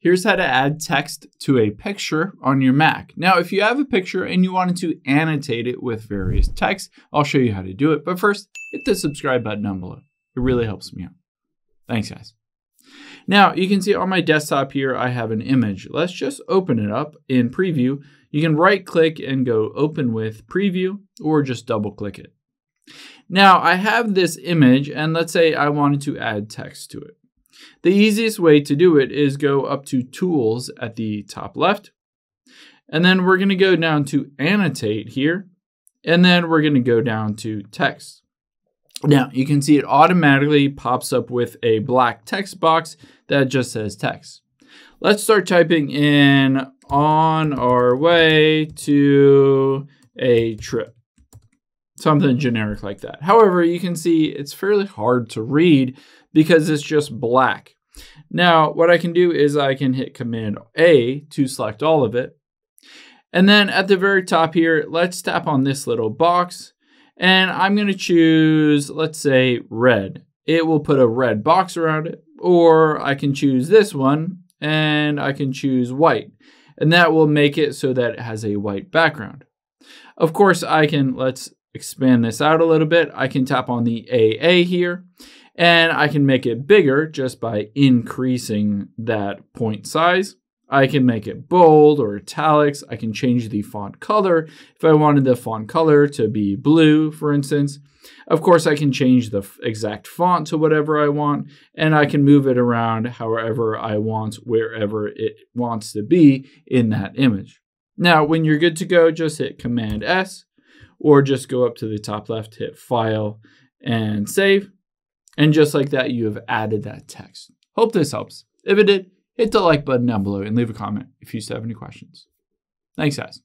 Here's how to add text to a picture on your Mac. Now, if you have a picture and you wanted to annotate it with various text, I'll show you how to do it. But first, hit the subscribe button down below. It really helps me out. Thanks, guys. Now, you can see on my desktop here, I have an image. Let's just open it up in preview. You can right click and go open with preview or just double click it. Now, I have this image and let's say I wanted to add text to it. The easiest way to do it is go up to Tools at the top left. And then we're going to go down to Annotate here. And then we're going to go down to Text. Now, you can see it automatically pops up with a black text box that just says text. Let's start typing in on our way to a trip. Something generic like that. However, you can see it's fairly hard to read because it's just black. Now, what I can do is I can hit Command A to select all of it. And then at the very top here, let's tap on this little box. And I'm going to choose, let's say, red. It will put a red box around it. Or I can choose this one and I can choose white. And that will make it so that it has a white background. Of course, I can, let's expand this out a little bit. I can tap on the AA here and I can make it bigger just by increasing that point size. I can make it bold or italics. I can change the font color if I wanted the font color to be blue, for instance. Of course, I can change the exact font to whatever I want, and I can move it around however I want, wherever it wants to be in that image. Now, when you're good to go, just hit Command S, or just go up to the top left, hit File, and Save. And just like that, you have added that text. Hope this helps. If it did, hit the like button down below and leave a comment if you still have any questions. Thanks, guys.